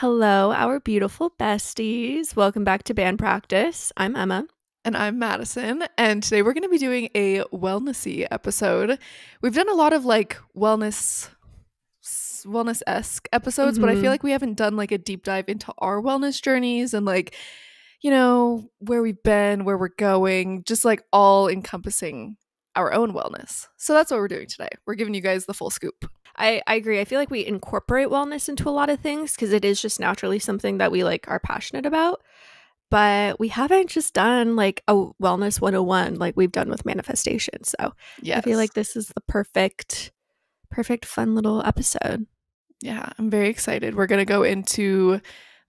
Hello, our beautiful besties. Welcome back to band practice. I'm Emma. And I'm Madison. And today we're going to be doing a wellnessy episode. We've done a lot of like wellness wellness esque episodes, but I feel mm-hmm. like we haven't done like a deep dive into our wellness journeys and like, you know, where we've been, where we're going, just like all encompassing our own wellness. So that's what we're doing today. We're giving you guys the full scoop. I, I agree. I feel like we incorporate wellness into a lot of things because it is just naturally something that we like are passionate about. But we haven't just done like a wellness 101 like we've done with manifestation. So Yeah. I feel like this is the perfect, perfect, fun little episode. Yeah, I'm very excited. We're going to go into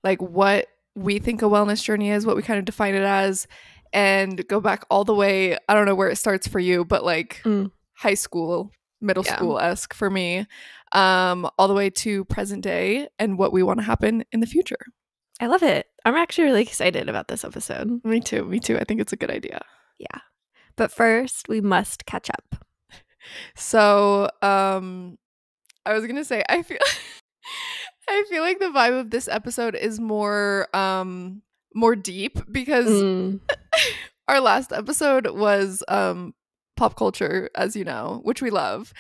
like what we think a wellness journey is, what we kind of define it as, and go back all the way. I don't know where it starts for you, but like Mm. high school, middle Yeah. school esque for me, um, all the way to present day and what we want to happen in the future. I love it. I'm actually really excited about this episode. Me too. Me too. I think it's a good idea. Yeah. But first, we must catch up. So, um, I was gonna say I feel I feel like the vibe of this episode is more um more deep because Mm. our last episode was um pop culture as you know which we love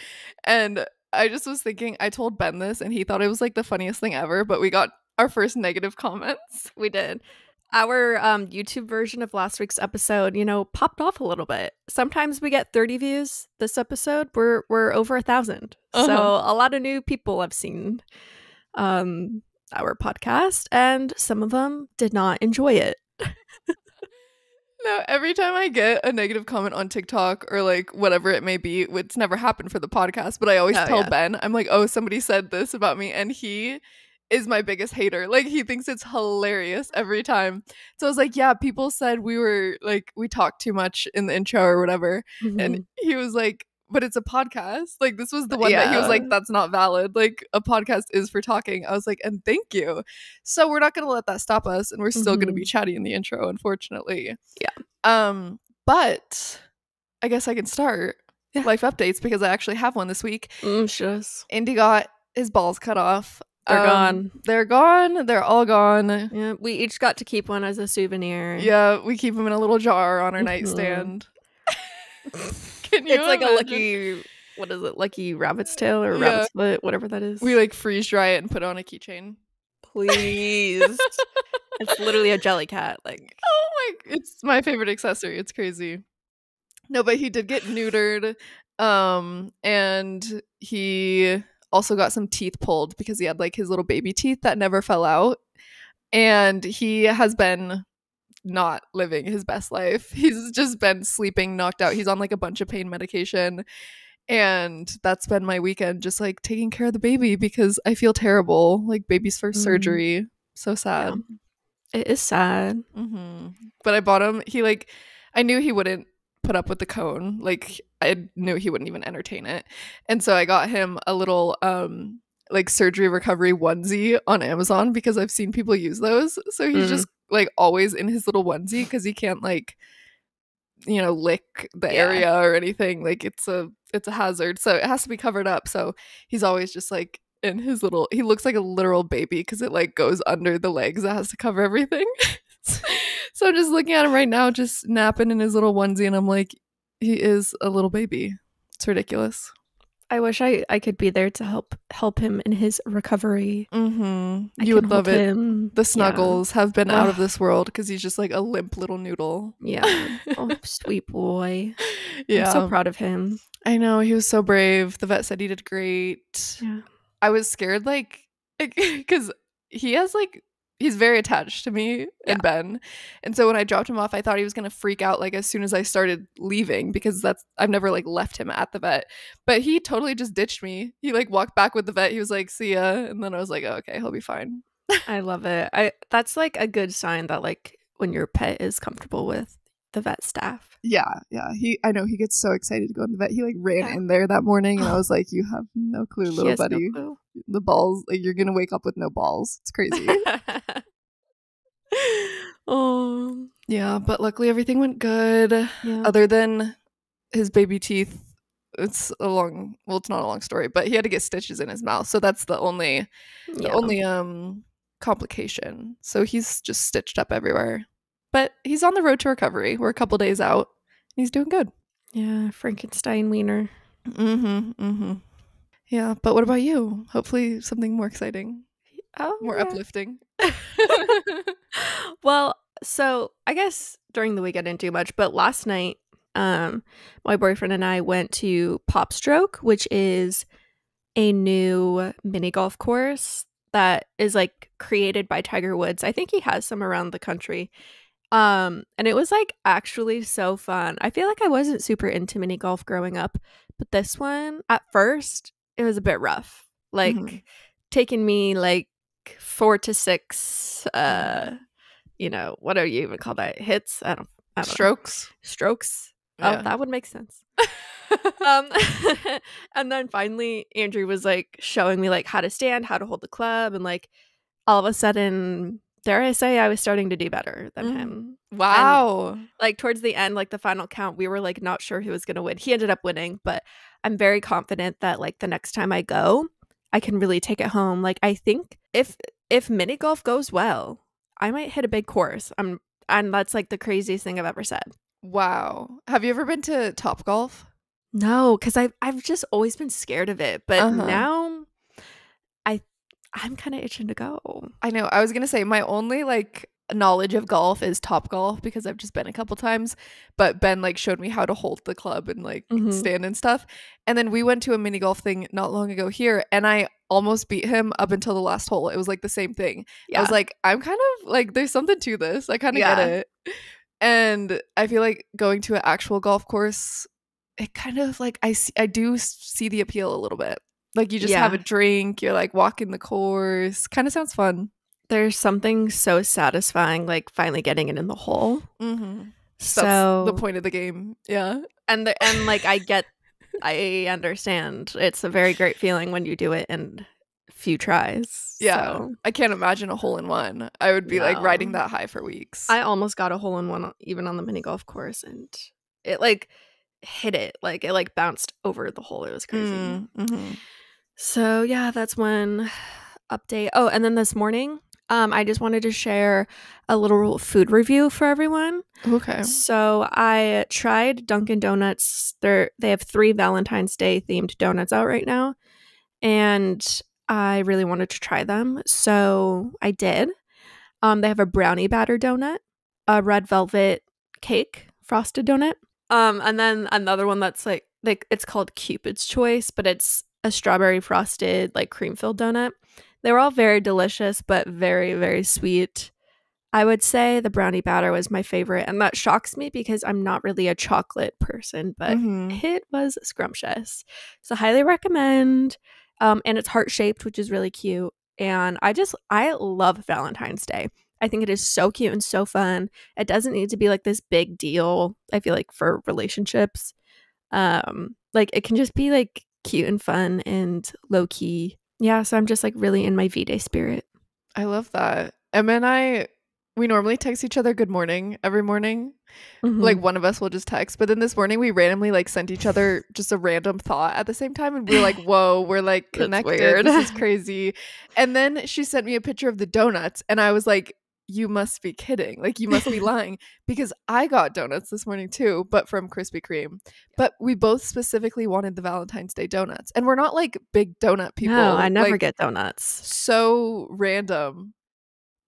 and i just was thinking i told ben this and he thought it was like the funniest thing ever but we got our first negative comments We did. Our um, YouTube version of last week's episode, you know, popped off a little bit. Sometimes we get 30 views. This episode, we're we're over a 1000 So Uh-huh. a lot of new people have seen um, our podcast, and some of them did not enjoy it. every time i get a negative comment on tiktok or like whatever it may be it's never happened for the podcast but i always Oh, tell yeah. ben i'm like oh somebody said this about me and he is my biggest hater like he thinks it's hilarious every time so i was like yeah people said we were like we talked too much in the intro or whatever Mm-hmm. and he was like but it's a podcast like this was the one that he was like that's not valid like a podcast is for talking i was like and thank you so we're not going to let that stop us and we're still going to be chatty in the intro unfortunately Yeah. um but i guess i can start Yeah. life updates because i actually have one this week Mm, shush. indy got his balls cut off They're Um, gone. they're gone they're all gone Yeah, we each got to keep one as a souvenir. yeah we keep them in a little jar on our Mhm. nightstand can you it's like a lucky. What is it? Lucky rabbit's tail or Yeah. rabbit's foot, whatever that is. we like freeze dry it and put it on a keychain Please. it's literally a Jellycat. Like, Oh my! It's my favorite accessory. It's crazy. No, but he did get neutered, um, and he also got some teeth pulled because he had like his little baby teeth that never fell out, and he has been not living his best life. He's just been sleeping, knocked out. He's on like a bunch of pain medication. And that's been my weekend, just like taking care of the baby because I feel terrible. Like baby's first Mm. surgery. So sad. it is sad. hmm But I bought him. He like, I knew he wouldn't put up with the cone. Like I knew he wouldn't even entertain it, and so I got him a little um like surgery recovery onesie on Amazon because I've seen people use those. So he's Mm. just like always in his little onesie because he can't like you know lick the Yeah. area or anything like it's a it's a hazard so it has to be covered up so he's always just like in his little he looks like a literal baby because it like goes under the legs that has to cover everything. So i'm just looking at him right now just napping in his little onesie and i'm like he is a little baby. It's ridiculous I wish I, I could be there to help help him in his recovery. mm-hmm you would love it Him. the snuggles have been out of this world because he's just like a limp little noodle Yeah. yeah. Oh, sweet boy. yeah I'm so proud of him. I know he was so brave. The vet said he did great. Yeah. I was scared, like, because he has like he's very attached to me Yeah. and Ben, and so when I dropped him off, I thought he was gonna freak out like as soon as I started leaving because that's I've never like left him at the vet, but he totally just ditched me. He like walked back with the vet. He was like, "See ya," and then I was like, oh, "Okay, he'll be fine." I love it. I that's like a good sign that like when your pet is comfortable with the vet staff. Yeah, yeah. He I know he gets so excited to go in the vet. He like ran Yeah. in there that morning, and I was like, "You have no clue, little has no buddy. clue. the balls like you're gonna wake up with no balls. It's crazy." oh, Yeah, but luckily everything went good. yeah. Other than his baby teeth, it's a long well, it's not a long story, but he had to get stitches in his mouth. So that's the only the only um complication. So he's just stitched up everywhere. But he's on the road to recovery. We're a couple days out. He's doing good. Yeah, Frankenstein wiener. Mm-hmm. Mm-hmm. Yeah. But what about you? Hopefully something more exciting. Oh, More yeah. uplifting. well, so I guess during the week I didn't do much, but last night, um, my boyfriend and I went to PopStroke, which is a new mini golf course that is like created by Tiger Woods. I think he has some around the country. Um, and it was like actually so fun. I feel like I wasn't super into mini golf growing up, but this one at first it was a bit rough. Like Mhm. taking me like four to six uh you know, what do you even call that? Hits? I don't I don't know. Strokes. Strokes. Oh, that would make sense. um and then finally Andrew was like showing me like how to stand, how to hold the club, and like all of a sudden, dare I say I was starting to do better than Mhm. him. wow. Like towards the end, like the final count, we were like not sure who was gonna win. He ended up winning, but I'm very confident that like the next time I go, I can really take it home. Like I think if if mini golf goes well, I might hit a big course. I'm and that's like the craziest thing I've ever said. Wow. Have you ever been to Topgolf? No, because I've I've just always been scared of it, but Uh-huh. now I I'm kind of itching to go. I know. I was gonna say my only like knowledge of golf is Topgolf because I've just been a couple times. But Ben like showed me how to hold the club and like Mhm. stand and stuff. And then we went to a mini golf thing not long ago here, and I almost beat him up until the last hole. It was like the same thing. Yeah. I was like, I'm kind of like, there's something to this. I kind of Yeah. get it. And I feel like going to an actual golf course, it kind of like I see, I do see the appeal a little bit. Like you just have a drink, you're like walking the course. Kind of sounds fun. there's something so satisfying, like finally getting it in the hole. Mm-hmm. So That's the point of the game. Yeah. and the, and like I get, I understand. It's a very great feeling when you do it in few tries. Yeah. So, I can't imagine a hole in one. I would be like riding that high for weeks. I almost got a hole in one even on the mini golf course, and it like hit it, like it like bounced over the hole. It was crazy. Mm-hmm. So yeah, that's one update. Oh, and then this morning, um, I just wanted to share a little food review for everyone. Okay. So I tried Dunkin' Donuts. They're they have three Valentine's Day themed donuts out right now, and I really wanted to try them, so I did. Um, they have a brownie batter donut, a red velvet cake frosted donut, um, and then another one that's like like it's called Cupid's Choice, but it's a strawberry frosted like cream filled donut. They were all very delicious, but very very sweet. I would say the brownie batter was my favorite, and that shocks me because I'm not really a chocolate person, but Mhm. it was scrumptious. So highly recommend. Um, and it's heart shaped, which is really cute. And I just I love Valentine's Day. I think it is so cute and so fun. It doesn't need to be like this big deal. I feel like for relationships, um, like it can just be like cute and fun and low key. Yeah, so I'm just like really in my V Day spirit. I love that. Emma and I, we normally text each other good morning every morning. Mhm. Like one of us will just text. But then this morning we randomly like sent each other just a random thought at the same time. And we are like, whoa, we're like connected. This is crazy. And then she sent me a picture of the donuts. And I was like, you must be kidding. Like you must be lying. Because I got donuts this morning too, but from Krispy Kreme. But we both specifically wanted the Valentine's Day donuts. And we're not like big donut people. no, I never Like, get donuts. so random.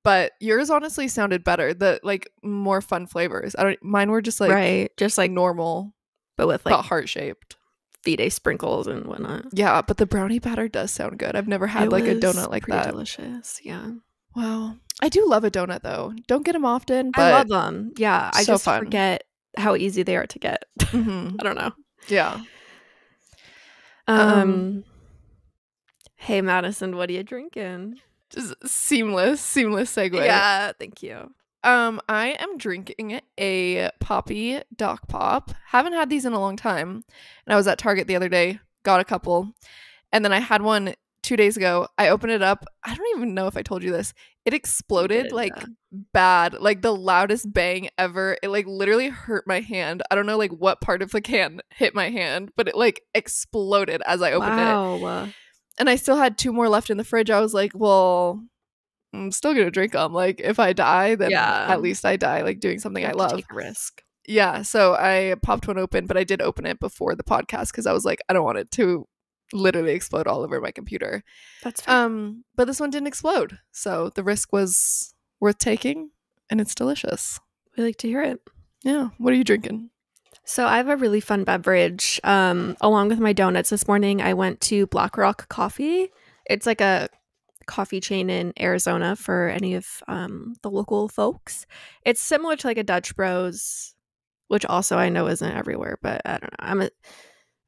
But yours honestly sounded better. The like more fun flavors. I don't mine were just like right, just like normal but with but like heart shaped. Day sprinkles and whatnot. Yeah, but the brownie batter does sound good. I've never had It like a donut like pretty that. Delicious, yeah. Wow. I do love a donut though. Don't get them often, but I love them. Yeah, I so just fun. forget how easy they are to get. Mhm. I don't know. yeah. Um, Um, Hey Madison, what are you drinking? Just seamless, seamless segue. Yeah, thank you. Um, I am drinking a Poppi Doc Pop. Haven't had these in a long time. And I was at Target the other day, got a couple. And then I had one two days ago. I opened it up. I don't even know if I told you this. It exploded did, like yeah. bad, like the loudest bang ever. It like literally hurt my hand. I don't know like what part of the can hit my hand, but it like exploded as I opened it wow. and I still had two more left in the fridge. I was like, well, I'm still gonna drink them. Like if I die, then Yeah. at least I die like doing something I love. Risk. Yeah, so I popped one open, but I did open it before the podcast because I was like, I don't want it to literally explode all over my computer. That's fair. Um, but this one didn't explode, so the risk was worth taking, and it's delicious. we like to hear it. Yeah, what are you drinking? So I have a really fun beverage. Um, along with my donuts this morning, I went to Black Rock Coffee. It's like a coffee chain in Arizona for any of um, the local folks. It's similar to like a Dutch Bros, which also I know isn't everywhere, but I don't know. I'm a-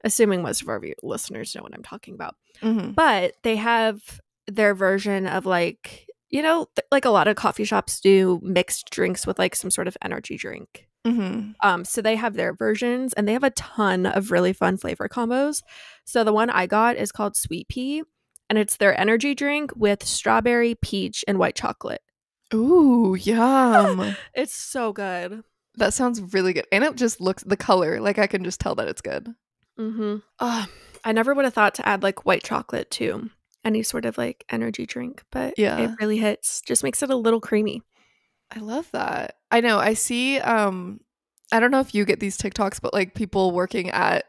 assuming most of our view- listeners know what I'm talking about. Mm-hmm. But they have their version of like, you know, th- like a lot of coffee shops do mixed drinks with like some sort of energy drink. Mm-hmm. Um, so they have their versions and they have a ton of really fun flavor combos. So the one I got is called Sweet Pea, and it's their energy drink with strawberry, peach, and white chocolate. Ooh, yum. It's so good. that sounds really good, and it just looks the color. Like I can just tell that it's good. Mm-hmm. Oh, I never would have thought to add like white chocolate to any sort of like energy drink, but Yeah. it really hits. Just makes it a little creamy. I love that. I know. I see um I don't know if you get these TikToks, but like people working at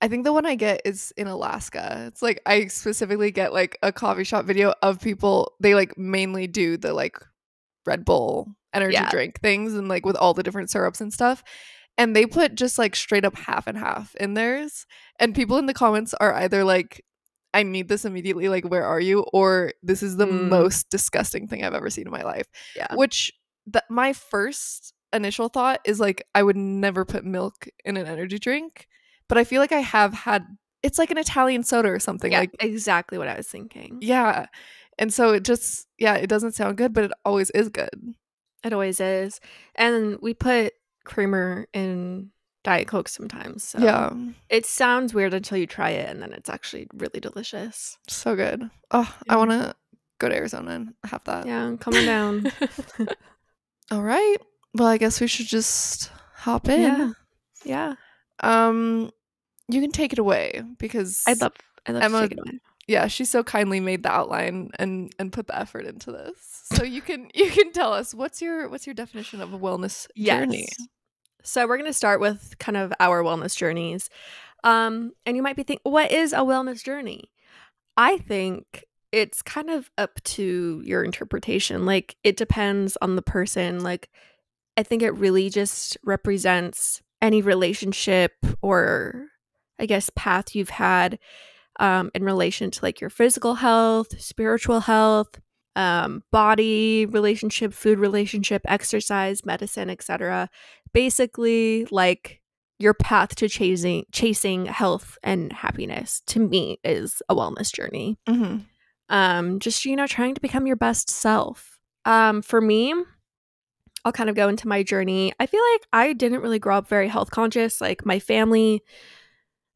I think the one I get is in Alaska. It's like I specifically get like a coffee shop video of people they like mainly do the like Red Bull energy Yeah. drink things and like with all the different syrups and stuff. And they put just like straight up half and half in theirs. And people in the comments are either like I need this immediately, like where are you? Or this is the Mm. most disgusting thing I've ever seen in my life Yeah. which that my first initial thought is like I would never put milk in an energy drink, but I feel like I have had it's like an Italian soda or something yeah, like exactly what I was thinking. yeah. And so it just yeah, it doesn't sound good, but it always is good. It always is. And we put creamer in Diet Coke sometimes. So Yeah. It sounds weird until you try it, and then it's actually really delicious. So good. Oh, I want to go to Arizona and have that. Yeah, I'm coming down. All right. Well, I guess we should just hop in. Yeah. yeah. Um you can take it away because I'd love I'd love Emma- to take it away. yeah she so kindly made the outline and and put the effort into this so you can you can tell us what's your what's your definition of a wellness journey So we're gonna start with kind of our wellness journeys. Um, and you might be thinking, what is a wellness journey? I think it's kind of up to your interpretation. Like it depends on the person. Like I think it really just represents any relationship or I guess path you've had um, in relation to like your physical health, spiritual health, um, body relationship, food relationship, exercise, medicine, etc. Basically, like your path to chasing chasing health and happiness to me is a wellness journey mm-hmm. um just you know trying to become your best self um for me i'll kind of go into my journey i feel like i didn't really grow up very health conscious like my family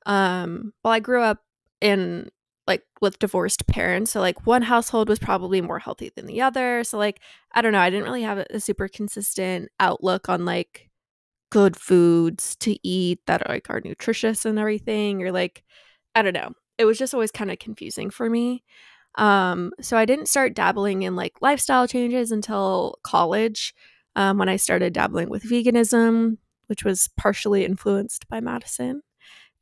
um well i grew up in like with divorced parents so like one household was probably more healthy than the other so like i don't know i didn't really have a, a super consistent outlook on like good foods to eat that are like are nutritious and everything or like i don't know it was just always kind of confusing for me um, so I didn't start dabbling in like lifestyle changes until college um, when I started dabbling with veganism, which was partially influenced by Madison.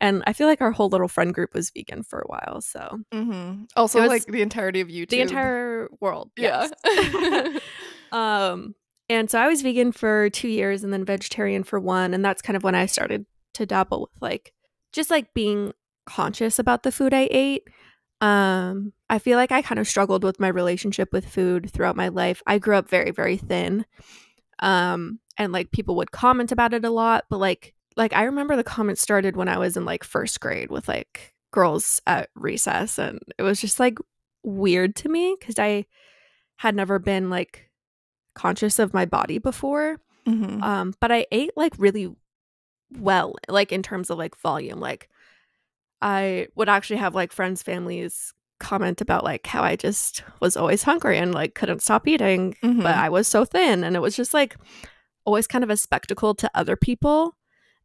And I feel like our whole little friend group was vegan for a while. So Mm-hmm. also like the entirety of YouTube the entire world. yeah yes. um, and so I was vegan for two years and then vegetarian for one. And that's kind of when I started to dabble with like just like being conscious about the food I ate. Um, I feel like I kind of struggled with my relationship with food throughout my life. I grew up very, very thin. Um, and like people would comment about it a lot, but like like I remember the comments started when I was in like first grade with like girls at recess and it was just like weird to me because I had never been like conscious of my body before. Mhm. Um, but I ate like really well, like in terms of like volume. Like I would actually have like friends, families comment about like how I just was always hungry and like couldn't stop eating, Mhm. but I was so thin. And it was just like always kind of a spectacle to other people.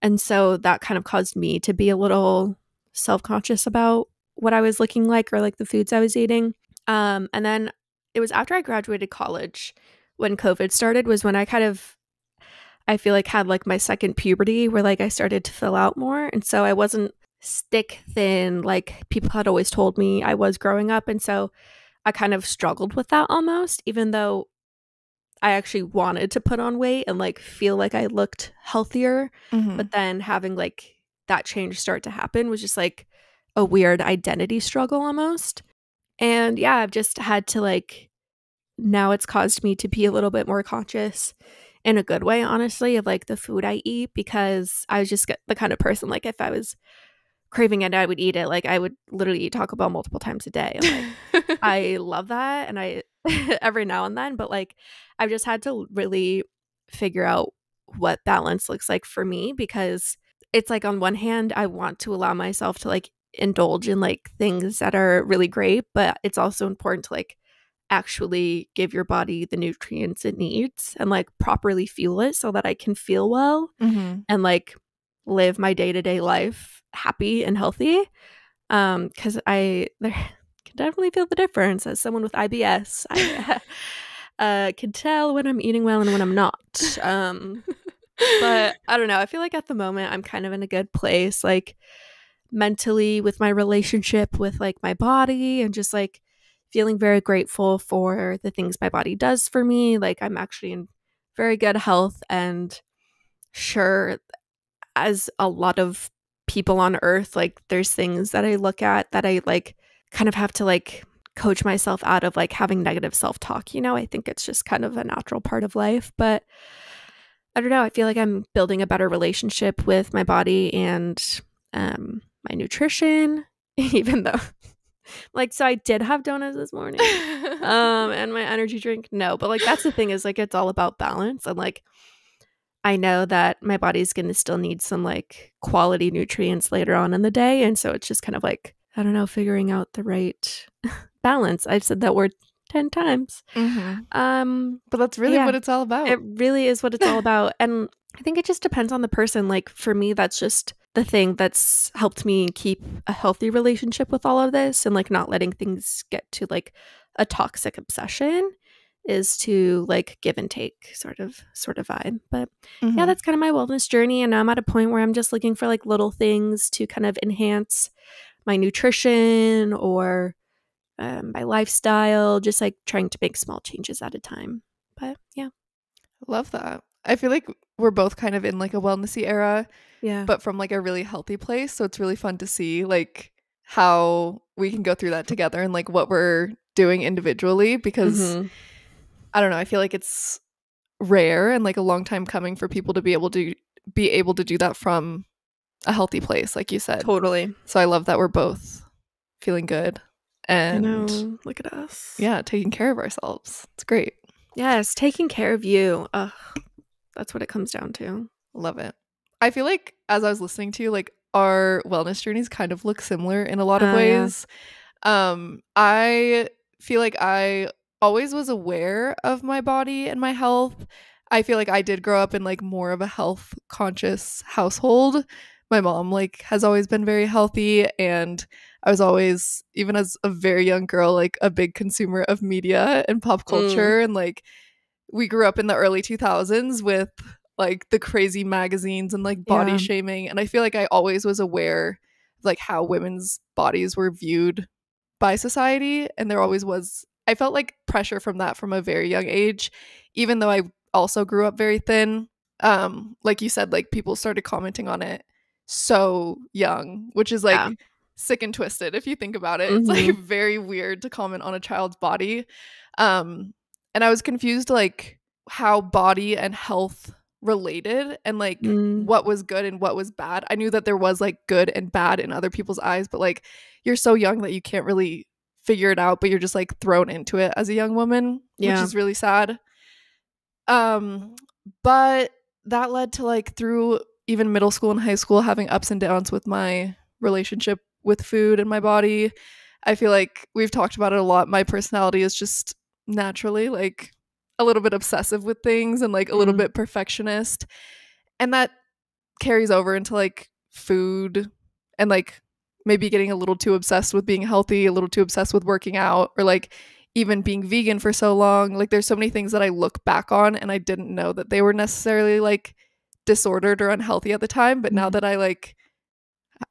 And so that kind of caused me to be a little self conscious about what I was looking like or like the foods I was eating. Um, and then it was after I graduated college when COVID started was when I kind of I feel like had like my second puberty where like I started to fill out more and so I wasn't stick thin like people had always told me I was growing up and so I kind of struggled with that almost even though I actually wanted to put on weight and like feel like I looked healthier Mhm. but then having like that change start to happen was just like a weird identity struggle almost. And yeah i've just had to like now it's caused me to be a little bit more conscious in a good way honestly of like the food i eat because i was just the kind of person like if i was craving it i would eat it. Like i would literally eat taco bell multiple times a day. Like I love that and I every now and then, but like I've just had to really figure out what balance looks like for me because it's like on one hand I want to allow myself to like indulge in like things that are really great, but it's also important to like actually give your body the nutrients it needs and like properly fuel it so that I can feel well Mhm. and like live my day-to-day life happy and healthy um because i there definitely feel the difference. As someone with ibs i uh can tell when i'm eating well and when i'm not. Um but i don't know. I feel like at the moment i'm kind of in a good place like mentally with my relationship with like my body and just like feeling very grateful for the things my body does for me. Like i'm actually in very good health and sure as a lot of people on earth like there's things that i look at that i like kind of have to like coach myself out of like having negative self-talk you know? I think it's just kind of a natural part of life but i don't know i feel like i'm building a better relationship with my body and um my nutrition even though like so i did have donuts this morning um and my energy drink no but like that's the thing is like it's all about balance and like i know that my body's gonna still need some like quality nutrients later on in the day and so it's just kind of like i don't know figuring out the right balance i've said that word 10 times Mhm. um But that's really Yeah. what it's all about. it really is what it's all about. And I think it just depends on the person. Like for me, that's just the thing that's helped me keep a healthy relationship with all of this and like not letting things get to like a toxic obsession is to like give and take sort of sort of vibe. But yeah, Mhm. that's kind of my wellness journey. And now I'm at a point where I'm just looking for like little things to kind of enhance my nutrition or um, my lifestyle, just like trying to make small changes at a time. But yeah. I love that. I feel like we're both kind of in like a wellnessy era, Yeah. but from like a really healthy place. So it's really fun to see like how we can go through that together and like what we're doing individually because Mhm. I don't know, I feel like it's rare and like a long time coming for people to be able to be able to do that from a healthy place like you said. Totally. So I love that we're both feeling good and. Look at us. yeah, taking care of ourselves. It's great. Yes, taking care of you. Ugh, that's what it comes down to. Love it. I feel like as I was listening to you, like our wellness journeys kind of look similar in a lot of yeah. ways. Um, I feel like I always was aware of my body and my health. I feel like I did grow up in like more of a health conscious household. My mom like has always been very healthy and I was always even as a very young girl like a big consumer of media and pop Mm. culture and like we grew up in the early 2000s with like the crazy magazines and like body Yeah. shaming and I feel like I always was aware of like how women's bodies were viewed by society and there always was I felt like pressure from that from a very young age even though I also grew up very thin um like you said like people started commenting on it so young which is like Yeah. sick and twisted if you think about it it's like very weird to comment on a child's body um and I was confused like how body and health related and like Mm, what was good and what was bad. I knew that there was like good and bad in other people's eyes, but like you're so young that you can't really figure it out, but you're just like thrown into it as a young woman, Yeah. which is really sad. Um but that led to like through even middle school and high school having ups and downs with my relationship with food and my body. I feel like we've talked about it a lot. My personality is just naturally like a little bit obsessive with things and like a little Mm. bit perfectionist. And that carries over into like food and like maybe getting a little too obsessed with being healthy, a little too obsessed with working out, or like even being vegan for so long. Like there's so many things that I look back on and I didn't know that they were necessarily like disordered or unhealthy at the time, but now Mhm. that I like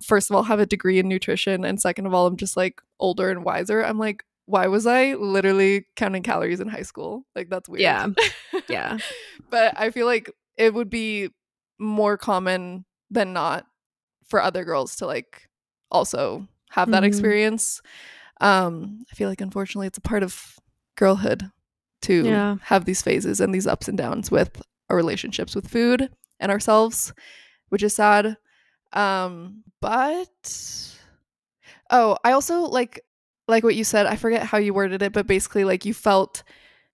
first of all have a degree in nutrition and second of all I'm just like older and wiser, I'm like why was I literally counting calories in high school? Like that's weird. Yeah. Yeah. but I feel like it would be more common than not for other girls to like also have that Mhm. experience. Um, I feel like unfortunately it's a part of girlhood to Yeah. have these phases and these ups and downs with our relationships with food and ourselves, which is sad. Um, but oh, I also like like what you said, I forget how you worded it, but basically like you felt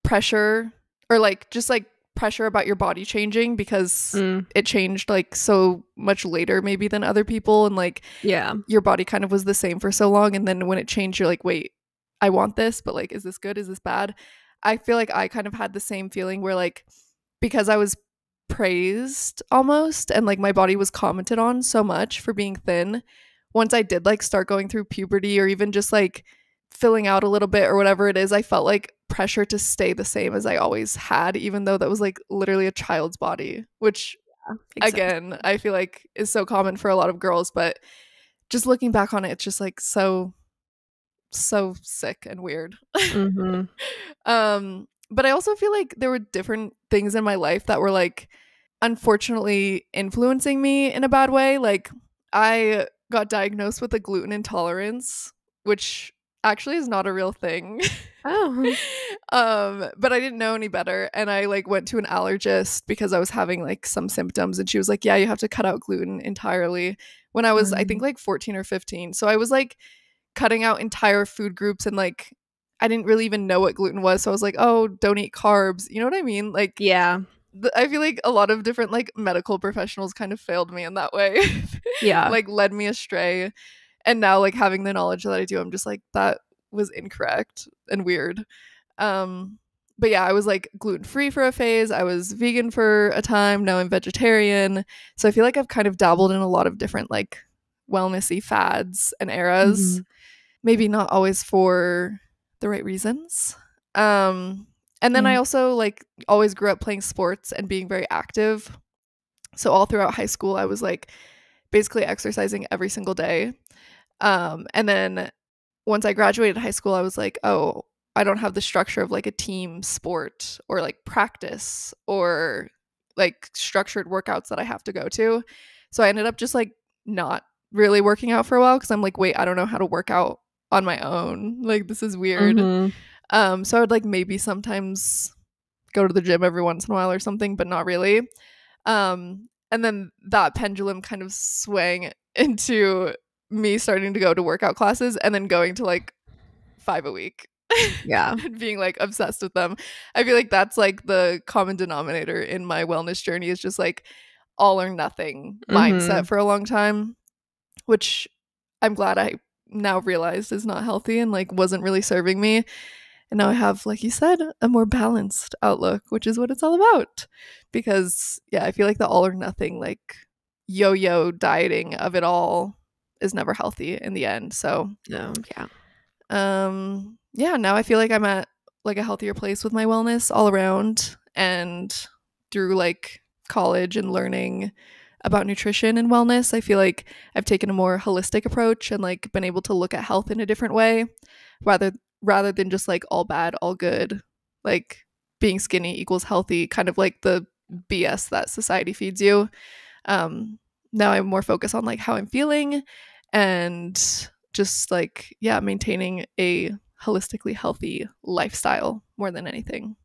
pressure or like just like pressure about your body changing because Mm, it changed like so much later maybe than other people and like yeah. your body kind of was the same for so long and then when it changed you're like wait i want this but like is this good is this bad i feel like i kind of had the same feeling where like because i was praised almost and like my body was commented on so much for being thin once i did like start going through puberty or even just like filling out a little bit or whatever it is i felt like pressure to stay the same as i always had even though that was like literally a child's body which Exactly. again i feel like is so common for a lot of girls but just looking back on it it's just like so so sick and weird Mhm. um but i also feel like there were different things in my life that were like unfortunately influencing me in a bad way. Like i got diagnosed with a gluten intolerance which actually is not a real thing. Oh. um but i didn't know any better and i like went to an allergist because i was having like some symptoms and she was like yeah you have to cut out gluten entirely when i was i think like 14 or 15 so i was like cutting out entire food groups and like i didn't really even know what gluten was so i was like oh don't eat carbs. You know what i mean? Like Yeah. th- i feel like a lot of different like medical professionals kind of failed me in that way. Yeah. like led me astray. And now like having the knowledge that i do i'm just like that was incorrect and weird. Um but yeah i was like gluten free for a phase. I was vegan for a time. Now i'm vegetarian. So i feel like i've kind of dabbled in a lot of different like wellnessy fads and eras. Mhm. maybe not always for the right reasons um and then i Mm. also like always grew up playing sports and being very active so all throughout high school i was like basically exercising every single day um and then once i graduated high school i was like oh i don't have the structure of like a team sport or like practice or like structured workouts that i have to go to so i ended up just like not really working out for a while because i'm like wait i don't know how to work out on my own like this is weird Mhm. um, so I would like maybe sometimes go to the gym every once in a while or something, but not really. Um, and then that pendulum kind of swang into me starting to go to workout classes and then going to like five a week. Yeah. and being like obsessed with them. I feel like that's like the common denominator in my wellness journey is just like all or nothing mindset Mhm. for a long time, which I'm glad I now realized is not healthy and like wasn't really serving me. And now I have, like you said, a more balanced outlook, which is what it's all about. Because yeah, I feel like the all or nothing, like yo yo dieting of it all is never healthy in the end. So No. Yeah. um yeah now i feel like i'm at like a healthier place with my wellness all around and through like college and learning about nutrition and wellness i feel like i've taken a more holistic approach and like been able to look at health in a different way rather rather than just like all bad all good like being skinny equals healthy kind of like the bs that society feeds you um now i'm more focused on like how i'm feeling and just like yeah maintaining a holistically healthy lifestyle more than anything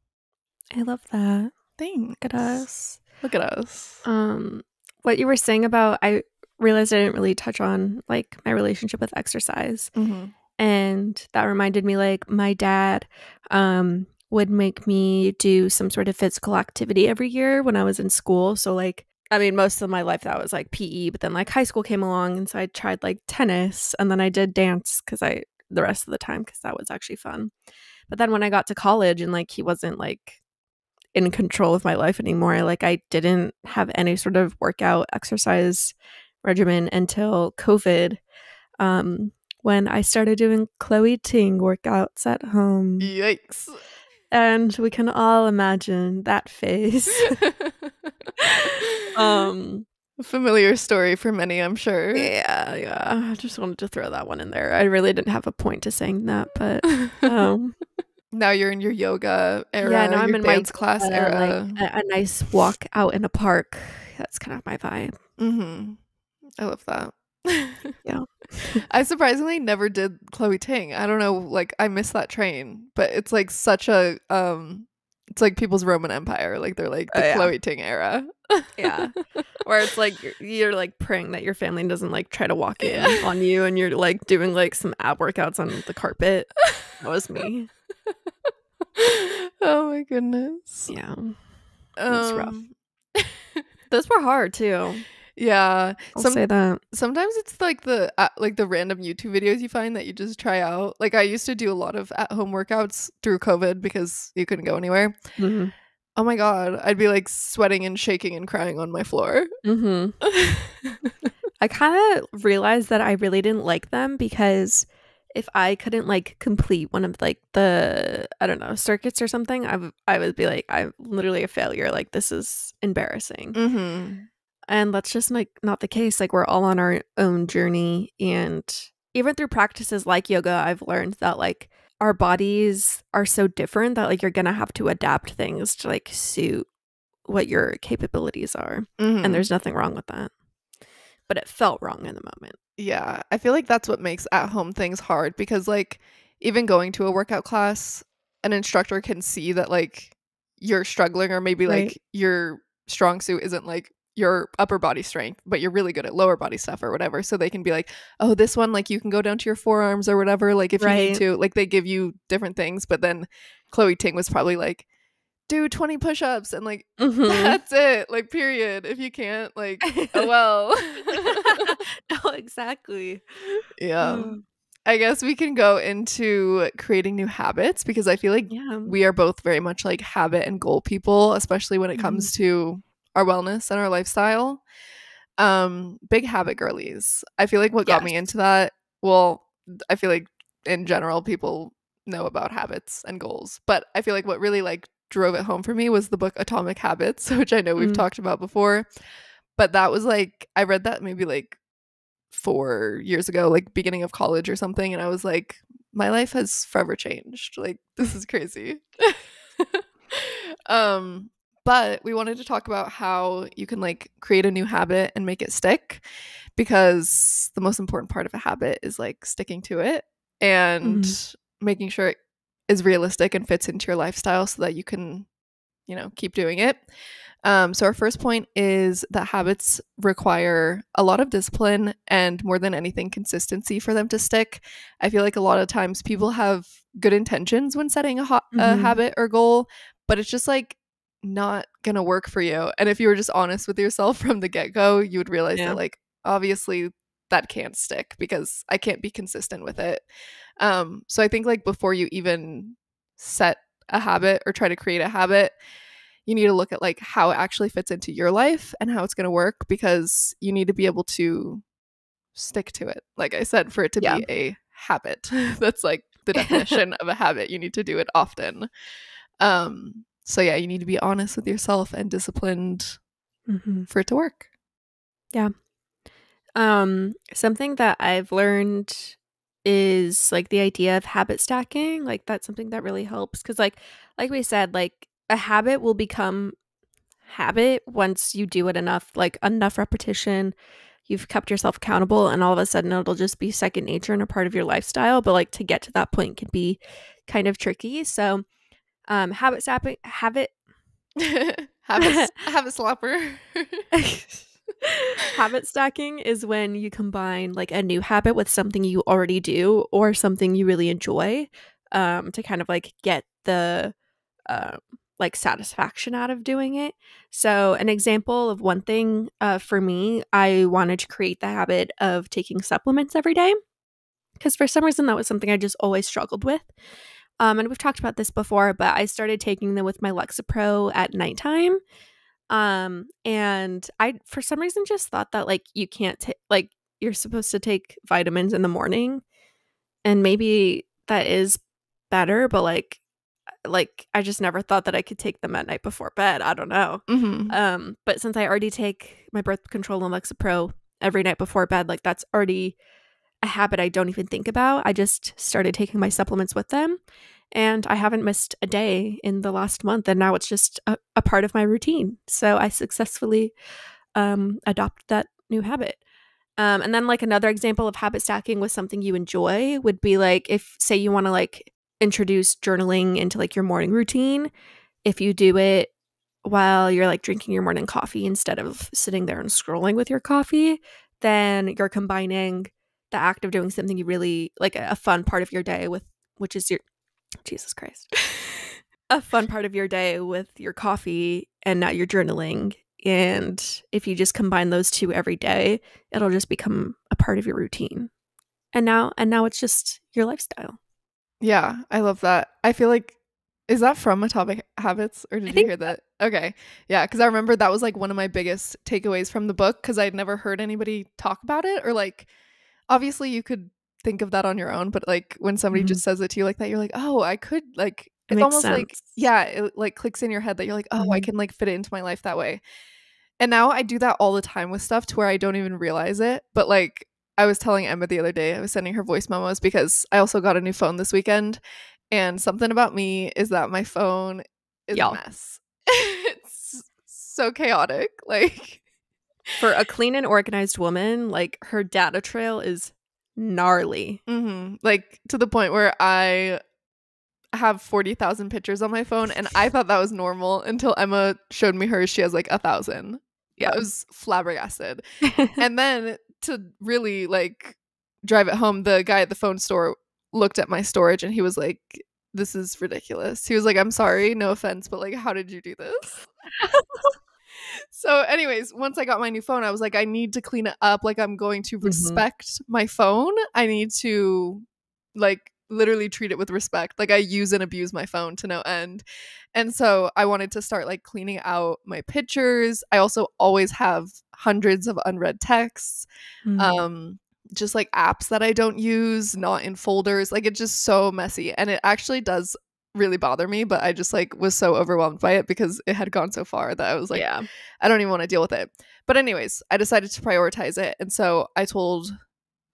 I love that. thanks Look at us. look at us Um, what you were saying about, I realized I didn't really touch on like my relationship with exercise. Mhm. and that reminded me like my dad um would make me do some sort of physical activity every year when I was in school so like I mean most of my life that was like PE but then like high school came along and so I tried like tennis and then I did dance cuz I the rest of the time cuz that was actually fun but then when I got to college and like he wasn't like in control of my life anymore like I didn't have any sort of workout exercise regimen until covid um when I started doing Chloe Ting workouts at home. Yikes. And we can all imagine that face. um familiar story for many, I'm sure. Yeah, yeah. I just wanted to throw that one in there. I really didn't have a point to saying that, but um now you're in your yoga era. Yeah, now I'm in my class uh, era. Like a, a, nice walk out in a park. That's kind of my vibe. Mm-hmm. I love that. yeah. I surprisingly never did Chloe Ting. I don't know, like I missed that train, but it's like such a um it's like people's Roman Empire. Like they're like the uh, yeah. Chloe Ting era. yeah. Where it's like you're, you're, like praying that your family doesn't like try to walk in yeah. on you and you're like doing like some ab workouts on the carpet. That was me. My goodness. Yeah. That's um, rough. Those were hard too. Yeah, I'll Some, say that. Sometimes it's like the uh, like the random YouTube videos you find that you just try out. Like I used to do a lot of at home workouts through COVID because you couldn't go anywhere. Mm-hmm. Oh my god, I'd be like sweating and shaking and crying on my floor. Mm-hmm. I kind of realized that I really didn't like them because if I couldn't like complete one of like the I don't know circuits or something, I, w- I would be like I'm literally a failure. Like this is embarrassing. Mm-hmm. And that's just like not the case. Like we're all on our own journey. And even through practices like yoga, I've learned that like our bodies are so different that like you're going to have to adapt things to like suit what your capabilities are. Mm-hmm. And there's nothing wrong with that. But it felt wrong in the moment. Yeah. I feel like that's what makes at home things hard because like even going to a workout class, an instructor can see that like you're struggling or maybe right. like your strong suit isn't like your upper body strength, but you're really good at lower body stuff or whatever. So they can be like, oh, this one, like you can go down to your forearms or whatever. Like if right. you need to, like they give you different things. But then Chloe Ting was probably like, do 20 push ups and like, mm-hmm. that's it. Like, period. If you can't, like, oh well. no, exactly. Yeah. Mm. I guess we can go into creating new habits because I feel like yeah. we are both very much like habit and goal people, especially when it comes mm-hmm. to our wellness and our lifestyle. Um, big habit girlies. I feel like what got me into that, well, I feel like in general people know about habits and goals, but I feel like what really like drove it home for me was the book Atomic Habits, which I know we've mm. talked about before. But that was like I read that maybe like 4 years ago, like beginning of college or something and I was like my life has forever changed. Like this is crazy. um but we wanted to talk about how you can like create a new habit and make it stick because the most important part of a habit is like sticking to it and mm-hmm. making sure it is realistic and fits into your lifestyle so that you can, you know, keep doing it. Um, so, our first point is that habits require a lot of discipline and more than anything, consistency for them to stick. I feel like a lot of times people have good intentions when setting a, ha- mm-hmm. a habit or goal, but it's just like not gonna work for you. And if you were just honest with yourself from the get go, you would realize yeah. that like obviously that can't stick because I can't be consistent with it. Um, so I think like before you even set a habit or try to create a habit, you need to look at like how it actually fits into your life and how it's going to work because you need to be able to stick to it. Like I said, for it to yeah. be a habit. That's like the definition of a habit. You need to do it often. Um, so yeah, you need to be honest with yourself and disciplined mm-hmm. for it to work. Yeah. Um something that I've learned is like the idea of habit stacking. Like that's something that really helps cuz like like we said like a habit will become habit once you do it enough like enough repetition you've kept yourself accountable and all of a sudden it'll just be second nature and a part of your lifestyle but like to get to that point can be kind of tricky so um, habit stacking, habit, habit, habit slapper. habit stacking is when you combine like a new habit with something you already do or something you really enjoy um, to kind of like get the uh, like satisfaction out of doing it. So, an example of one thing uh, for me, I wanted to create the habit of taking supplements every day because for some reason that was something I just always struggled with. Um, and we've talked about this before, but I started taking them with my Lexapro at nighttime. Um, and I, for some reason, just thought that like you can't take, like, you're supposed to take vitamins in the morning. and maybe that is better, but like like I just never thought that I could take them at night before bed. I don't know. Mm-hmm. Um, but since I already take my birth control and Lexapro every night before bed, like that's already a habit I don't even think about. I just started taking my supplements with them and I haven't missed a day in the last month. And now it's just a, a part of my routine. So I successfully um, adopted that new habit. Um, and then like another example of habit stacking with something you enjoy would be like if say you want to like introduce journaling into like your morning routine, if you do it while you're like drinking your morning coffee instead of sitting there and scrolling with your coffee, then you're combining the act of doing something you really like a fun part of your day with which is your Jesus Christ. a fun part of your day with your coffee and now you're journaling. And if you just combine those two every day, it'll just become a part of your routine. And now and now it's just your lifestyle. Yeah, I love that. I feel like is that from Atomic Habits or did you hear that? Okay. Yeah, cuz I remember that was like one of my biggest takeaways from the book cuz I'd never heard anybody talk about it or like obviously you could think of that on your own, but like when somebody Mhm. just says it to you like that, you're like, "Oh, I could like It it's almost like yeah, it like clicks in your head that you're like, "Oh, I Mhm. can like fit it into my life that way." And now I do that all the time with stuff to where I don't even realize it. But like I was telling Emma the other day, I was sending her voice memos because I also got a new phone this weekend. And something about me is that my phone is Y'all. a mess. it's so chaotic. Like For a clean and organized woman, like her data trail is gnarly. hmm Like to the point where I have 40,000 pictures on my phone and I thought that was normal until Emma showed me hers. She has like a thousand. Yeah, Yeah. I was flabbergasted. and then to really like drive it home, the guy at the phone store looked at my storage and he was like, This is ridiculous. He was like, I'm sorry, no offense, but like, how did you do this? so, anyways, once I got my new phone, I was like, I need to clean it up. Like, I'm going to Mhm. respect my phone. I need to like literally treat it with respect. Like I use and abuse my phone to no end. And so I wanted to start like cleaning out my pictures. I also always have hundreds of unread texts. Mhm. Um just like apps that I don't use, not in folders. Like it's just so messy and it actually does really bother me, but I just like was so overwhelmed by it because it had gone so far that I was like yeah. I don't even want to deal with it. But anyways, I decided to prioritize it. And so I told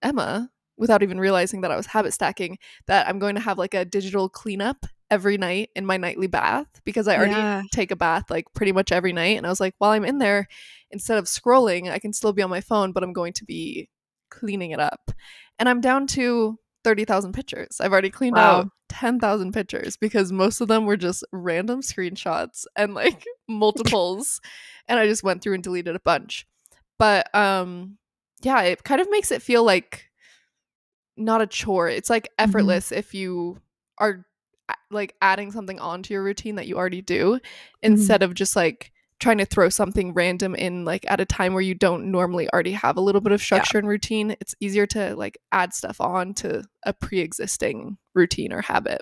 Emma, without even realizing that I was habit stacking, that I'm going to have like a digital cleanup every night in my nightly bath because I already Yeah. take a bath like pretty much every night. And I was like, while I'm in there, instead of scrolling, I can still be on my phone, but I'm going to be cleaning it up. And I'm down to 30,000 pictures. I've already cleaned Wow. out 10,000 pictures because most of them were just random screenshots and like multiples and I just went through and deleted a bunch. But um yeah, it kind of makes it feel like not a chore. It's like effortless if you are like adding something onto your routine that you already do instead of just like trying to throw something random in like at a time where you don't normally already have a little bit of structure and routine. It's easier to like add stuff on to a pre-existing routine or habit.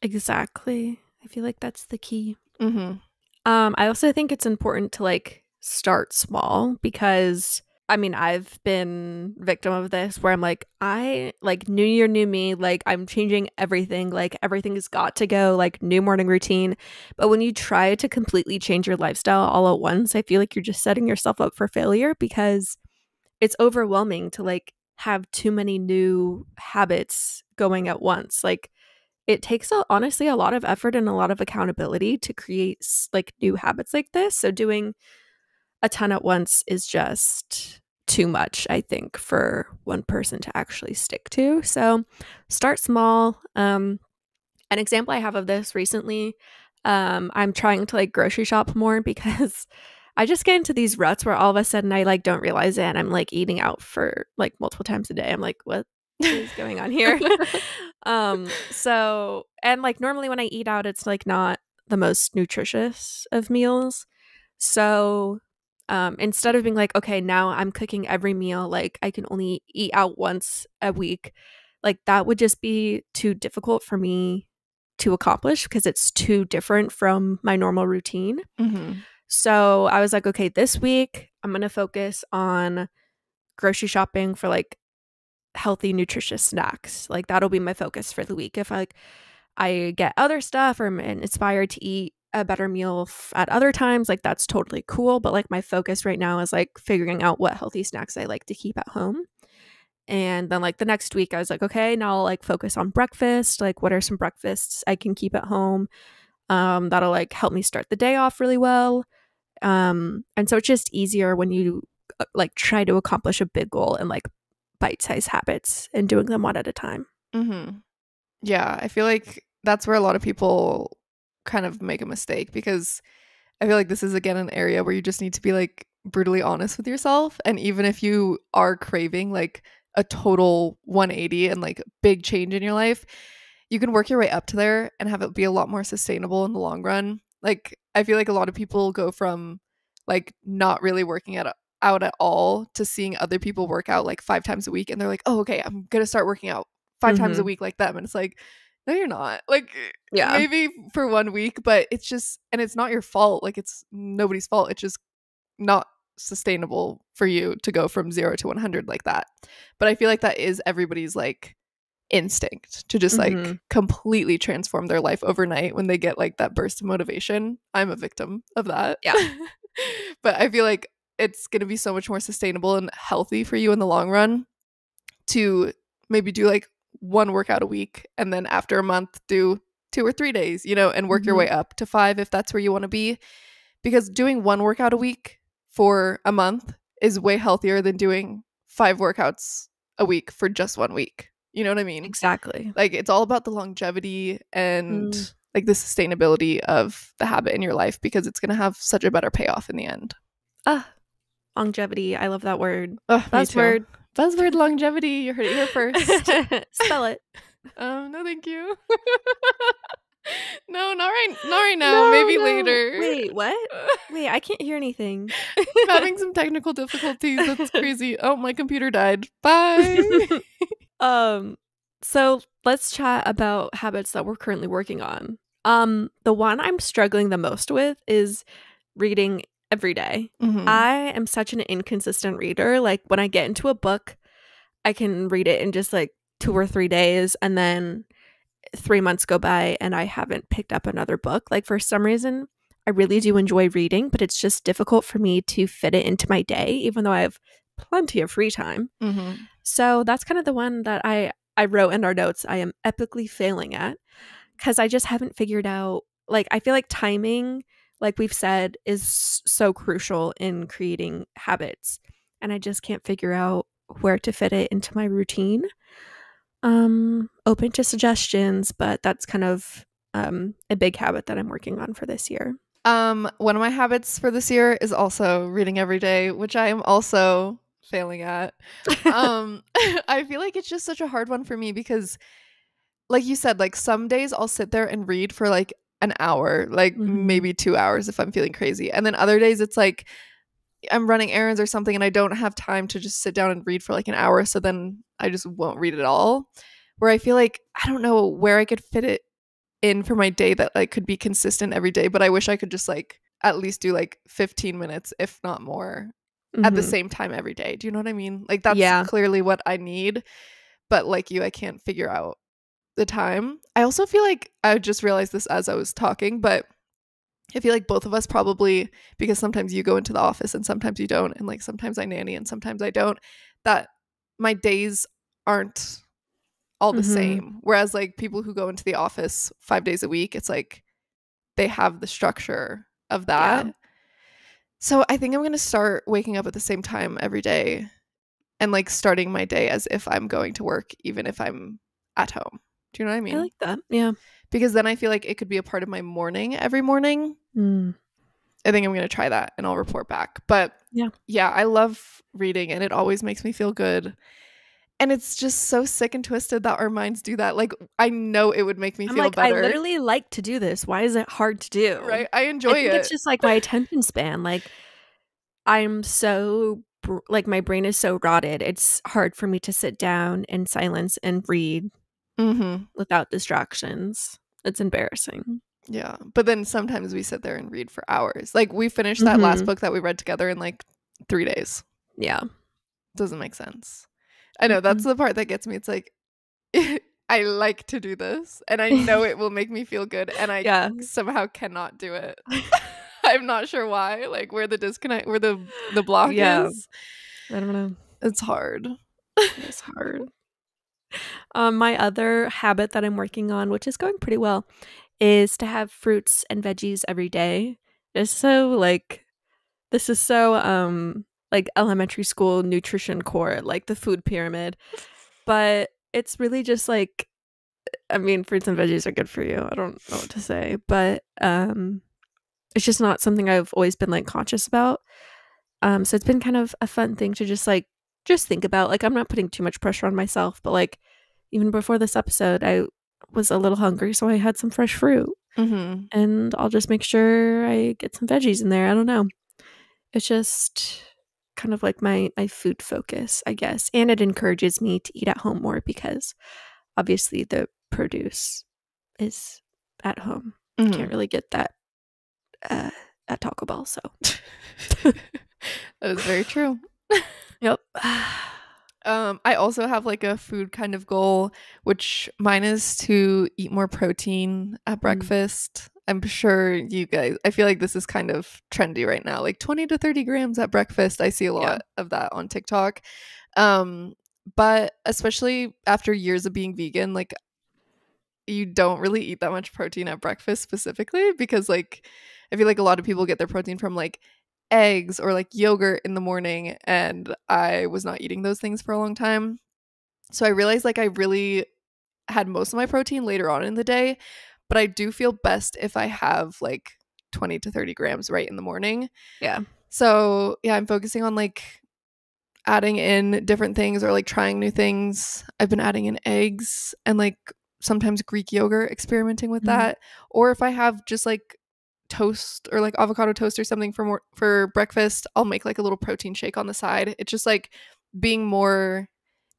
Exactly. I feel like that's the key. Mhm. Um, I also think it's important to like start small because I mean, I've been victim of this where I'm like, I like new year, new me, like I'm changing everything, like everything's got to go, like new morning routine. But when you try to completely change your lifestyle all at once, I feel like you're just setting yourself up for failure because it's overwhelming to like have too many new habits going at once. Like it takes a, honestly a lot of effort and a lot of accountability to create like new habits like this. So doing a ton at once is just too much, I think, for one person to actually stick to. So start small. Um, an example I have of this recently, um, I'm trying to like grocery shop more because I just get into these ruts where all of a sudden I like don't realize it and I'm like eating out for like multiple times a day. I'm like, what is going on here? um, so and like normally when I eat out, it's like not the most nutritious of meals. So um, instead of being like, okay, now I'm cooking every meal, like I can only eat out once a week, like that would just be too difficult for me to accomplish because it's too different from my normal routine. Mhm. So I was like, okay, this week I'm going to focus on grocery shopping for like healthy, nutritious snacks. Like that'll be my focus for the week. If like I get other stuff or am inspired to eat a better meal f- at other times, like that's totally cool. But like my focus right now is like figuring out what healthy snacks I like to keep at home. And then like the next week, I was like, okay, now I'll like focus on breakfast. Like, what are some breakfasts I can keep at home? Um, that'll like help me start the day off really well. Um, and so it's just easier when you uh, like try to accomplish a big goal and like bite-sized habits and doing them one at a time. Mm-hmm. Yeah, I feel like that's where a lot of people kind of make a mistake because I feel like this is again an area where you just need to be like brutally honest with yourself. And even if you are craving like a total 180 and like big change in your life, you can work your way up to there and have it be a lot more sustainable in the long run. Like I feel like a lot of people go from like not really working at out at all to seeing other people work out like five times a week and they're like, oh, okay, I'm gonna start working out 5 mm-hmm. times a mm-hmm. week like them. And it's like, no, you're not. Like, yeah, maybe for one week, but it's just, and it's not your fault. Like, it's nobody's fault. It's just not sustainable for you to go from zero to 100 like that. But I feel like that is everybody's like instinct to just like mm-hmm. completely transform their life overnight when they get like that burst of motivation. I'm a victim of that. Yeah. but I feel like it's going to be so much more sustainable and healthy for you in the long run to maybe do like one workout a week and then after a month do two or three days, you know, and work mm-hmm. your way up to five if that's where you want to be. Because doing one workout a week for a month is way healthier than doing five workouts a week for just one week. You know what I mean? Exactly. Like it's all about the longevity and mm. like the sustainability of the habit in your life because it's going to have such a better payoff in the end. Ah, longevity. I love that word. Oh, Buzzword. Buzzword longevity. You heard it here first. Spell it. Um, no, thank you. no, not right, not right now. No, Maybe no. later. Wait, what? Wait, I can't hear anything. I'm having some technical difficulties. That's crazy. Oh, my computer died. Bye. um, so let's chat about habits that we're currently working on. Um, the one I'm struggling the most with is reading every day. Mm-hmm. I am such an inconsistent reader. Like when I get into a book, I can read it in just like two or three days and then three months go by and I haven't picked up another book. Like for some reason, I really do enjoy reading, but it's just difficult for me to fit it into my day, even though I have plenty of free time. Mm-hmm. So that's kind of the one that I I wrote in our notes. I am epically failing at because I just haven't figured out. Like I feel like timing like we've said, is so crucial in creating habits. And I just can't figure out where to fit it into my routine. Um, open to suggestions, but that's kind of um, a big habit that I'm working on for this year. Um, one of my habits for this year is also reading every day, which I am also failing at. um, I feel like it's just such a hard one for me because, like you said, like some days I'll sit there and read for like an hour, like mm-hmm. maybe two hours if I'm feeling crazy. And then other days it's like I'm running errands or something and I don't have time to just sit down and read for like an hour. So then I just won't read at all. Where I feel like I don't know where I could fit it in for my day that like could be consistent every day. But I wish I could just like at least do like 15 minutes, if not more, mm-hmm. at the mm-hmm. same time every day. Do you know what I mean? Like that's yeah. clearly what I need. But like you, I can't figure out the time. I also feel like I just realized this as I was talking, but I feel like both of us probably because sometimes you go into the office and sometimes you don't, and like sometimes I nanny and sometimes I don't, that my days aren't all the mm-hmm. same. Whereas like people who go into the office five days a week, it's like they have the structure of that. Yeah. So I think I'm gonna start waking up at the same time every day and like starting my day as if I'm going to work, even if I'm at home. Do you know what I mean? I like that. Yeah. Because then I feel like it could be a part of my morning every morning. Mm. I think I'm going to try that and I'll report back. But yeah. Yeah, I love reading and it always makes me feel good. And it's just so sick and twisted that our minds do that. Like I know it would make me I'm feel like, better. I literally like to do this. Why is it hard to do? Right. I enjoy I it. It's just like my attention span. Like I'm so like my brain is so rotted. It's hard for me to sit down in silence and read mm-hmm. without distractions. It's embarrassing. Yeah. But then sometimes we sit there and read for hours. Like we finished that mm-hmm. last book that we read together in like three days. Yeah. Doesn't make sense. I know that's the part that gets me. It's like I like to do this and I know it will make me feel good and I Yeah. somehow cannot do it. I'm not sure why, like where the disconnect where the the block Yeah. is. I don't know. It's hard. It's hard. Um, my other habit that I'm working on, which is going pretty well, is to have fruits and veggies every day. It's so like this is so um like elementary school nutrition core, like the food pyramid. But it's really just like I mean, fruits and veggies are good for you. I don't know what to say, but um it's just not something I've always been like conscious about. Um so it's been kind of a fun thing to just like just think about. Like I'm not putting too much pressure on myself, but like even before this episode, I was a little hungry, so I had some fresh fruit Mm-hmm. and I'll just make sure I get some veggies in there. I don't know. It's just kind of like my my food focus, I guess. And it encourages me to eat at home more because obviously the produce is at home. Mm-hmm. Can't really get that uh, at Taco Bell, so. that is very true. Yep. Um, I also have like a food kind of goal, which mine is to eat more protein at breakfast. I'm sure you guys, I feel like this is kind of trendy right now, like 20 to 30 grams at breakfast. I see a lot Yeah. of that on TikTok. Um, but especially after years of being vegan, like you don't really eat that much protein at breakfast specifically because like I feel like a lot of people get their protein from like eggs or like yogurt in the morning and I was not eating those things for a long time. So I realized like I really had most of my protein later on in the day, but I do feel best if I have like 20 to 30 grams right in the morning. Yeah. So, yeah, I'm focusing on like adding in different things or like trying new things. I've been adding in eggs and like sometimes Greek yogurt, experimenting with Mhm. that. Or if I have just like toast or like avocado toast or something for more, for breakfast, I'll make like a little protein shake on the side. It's just like being more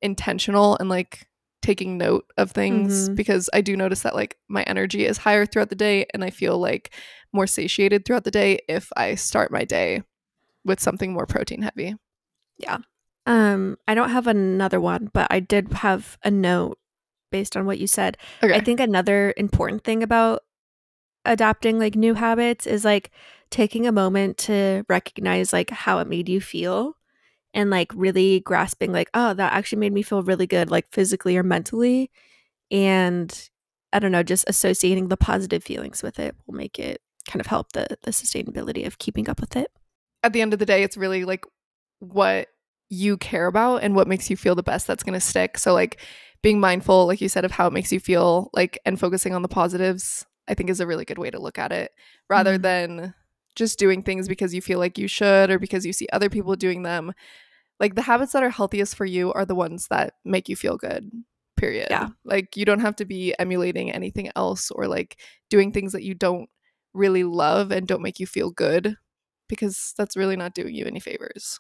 intentional and like taking note of things Mhm. because I do notice that like my energy is higher throughout the day and I feel like more satiated throughout the day if I start my day with something more protein heavy. Yeah. Um, I don't have another one, but I did have a note based on what you said. Okay. I think another important thing about adapting like new habits is like taking a moment to recognize like how it made you feel and like really grasping like oh that actually made me feel really good like physically or mentally and I don't know just associating the positive feelings with it will make it kind of help the the sustainability of keeping up with it. At the end of the day, it's really like what you care about and what makes you feel the best that's going to stick. So like being mindful like you said of how it makes you feel like and focusing on the positives, I think is a really good way to look at it rather Mhm. than just doing things because you feel like you should or because you see other people doing them. Like the habits that are healthiest for you are the ones that make you feel good. Period. Yeah. Like you don't have to be emulating anything else or like doing things that you don't really love and don't make you feel good because that's really not doing you any favors.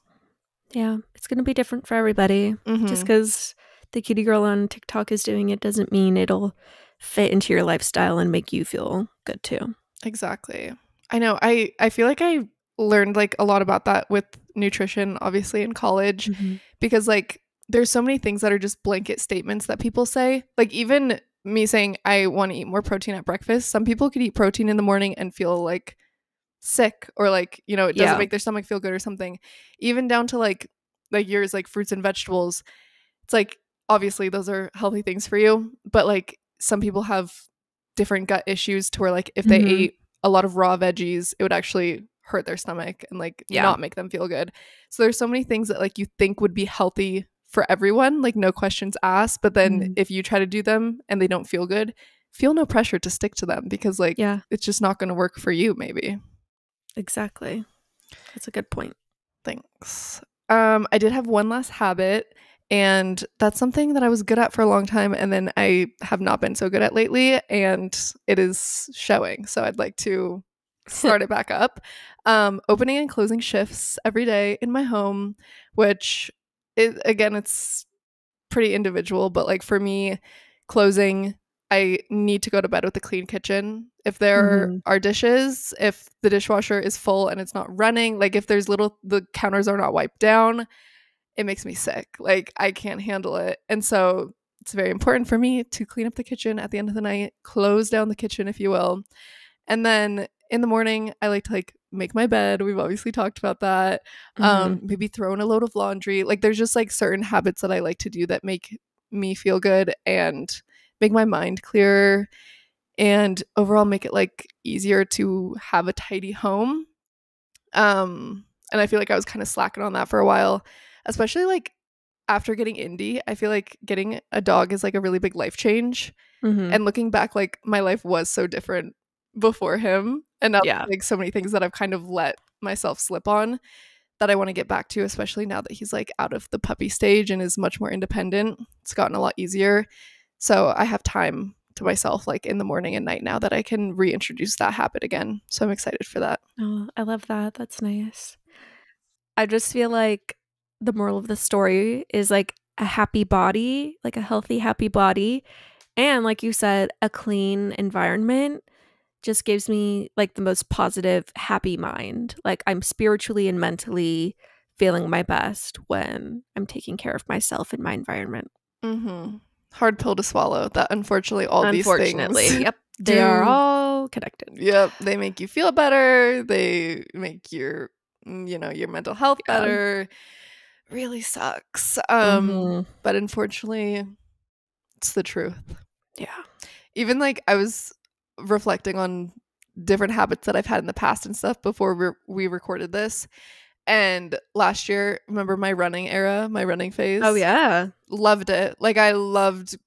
Yeah, it's going to be different for everybody. Mhm. Just because the kitty girl on TikTok is doing it doesn't mean it'll fit into your lifestyle and make you feel good too. Exactly. I know. I I feel like I learned like a lot about that with nutrition obviously in college mm-hmm. because like there's so many things that are just blanket statements that people say. Like even me saying I want to eat more protein at breakfast, some people could eat protein in the morning and feel like sick or like, you know, it doesn't Yeah. make their stomach feel good or something. Even down to like like yours like fruits and vegetables. It's like obviously those are healthy things for you, but like some people have different gut issues to where like if they Mhm. ate a lot of raw veggies, it would actually hurt their stomach and like Yeah. not make them feel good. So there's so many things that like you think would be healthy for everyone, like no questions asked, but then Mhm. if you try to do them and they don't feel good, feel no pressure to stick to them because like Yeah, it's just not going to work for you maybe. exactly. That's a good point. Thanks. Um I did have one last habit and that's something that I was good at for a long time and then I have not been so good at lately and it is showing. So I'd like to start it back up. Um, opening and closing shifts every day in my home, which is again, it's pretty individual, but like for me, closing, I need to go to bed with a clean kitchen. If there Mhm. are dishes, if the dishwasher is full and it's not running, like if there's little, the counters are not wiped down, it makes me sick. Like I can't handle it. And so it's very important for me to clean up the kitchen at the end of the night, close down the kitchen if you will. And then in the morning, I like to like make my bed. We've obviously talked about that. Mm-hmm. Um maybe throw in a load of laundry. Like there's just like certain habits that I like to do that make me feel good and make my mind clearer and overall make it like easier to have a tidy home. Um and I feel like I was kind of slacking on that for a while, especially like after getting indie, I feel like getting a dog is like a really big life change. Mhm. And looking back, like my life was so different before him. And now Yeah. like so many things that I've kind of let myself slip on that I want to get back to, especially now that he's like out of the puppy stage and is much more independent. It's gotten a lot easier. So I have time to myself like in the morning and night now that I can reintroduce that habit again. So I'm excited for that. Oh, I love that. That's nice. I just feel like the moral of the story is like a happy body, like a healthy, happy body. And like you said, a clean environment just gives me like the most positive, happy mind. Like I'm spiritually and mentally feeling my best when I'm taking care of myself and my environment. Mm-hmm. Hard pill to swallow. That unfortunately all Unfortunately, these things. yep. They are all connected. Yep, they make you feel better. They make your mm, you know your mental health Yeah. better. Really sucks. Um, Mhm. but unfortunately, it's the truth. Yeah. Even like I was reflecting on different habits that I've had in the past and stuff before we we recorded this. And last year, remember my running era, my running phase? Oh yeah. loved it. Like I loved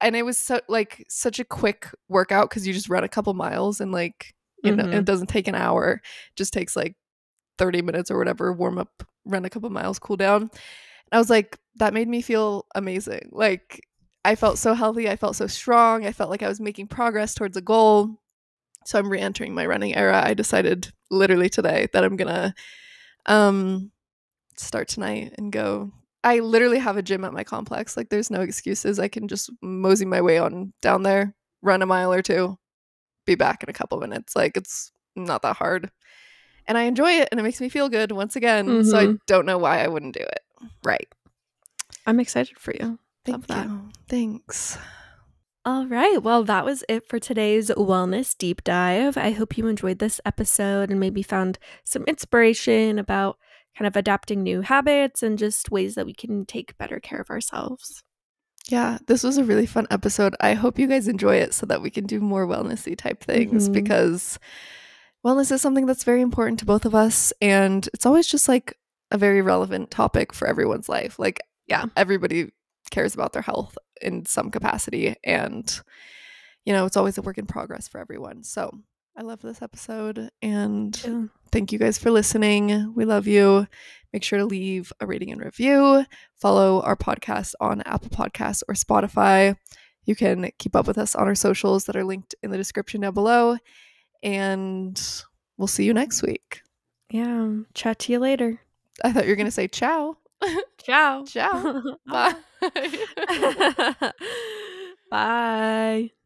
and it was so like such a quick workout cuz you just run a couple miles and like you know Mhm. it doesn't take an hour. It just takes like 30 minutes or whatever, warm up, run a couple miles, cool down. And I was like that made me feel amazing. Like I felt so healthy, I felt so strong, I felt like I was making progress towards a goal. So I'm re-entering my running era. I decided literally today that I'm to um start tonight and go I literally have a gym at my complex. Like there's no excuses. I can just mosey my way on down there, run a mile or two, be back in a couple of minutes. Like it's not that hard. And I enjoy it and it makes me feel good once again. So I Mhm. don't know why I wouldn't do it. Right. I'm excited for you. Thank Love that. you. Thanks. All right. Well, that was it for today's wellness deep dive. I hope you enjoyed this episode and maybe found some inspiration about kind of adapting new habits and just ways that we can take better care of ourselves. Yeah, this was a really fun episode. I hope you guys enjoy it so that we can do more wellnessy type things Mhm. because wellness is something that's very important to both of us and it's always just like a very relevant topic for everyone's life. Like Yeah. everybody cares about their health in some capacity and you know, it's always a work in progress for everyone. So, I love this episode and Yeah. thank you guys for listening. We love you. Make sure to leave a rating and review. Follow our podcast on Apple Podcasts or Spotify. You can keep up with us on our socials that are linked in the description down below. And we'll see you next week. Yeah. Chat to you later. I thought you were going to say ciao. Ciao. Ciao. Bye. Bye.